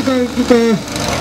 って行っ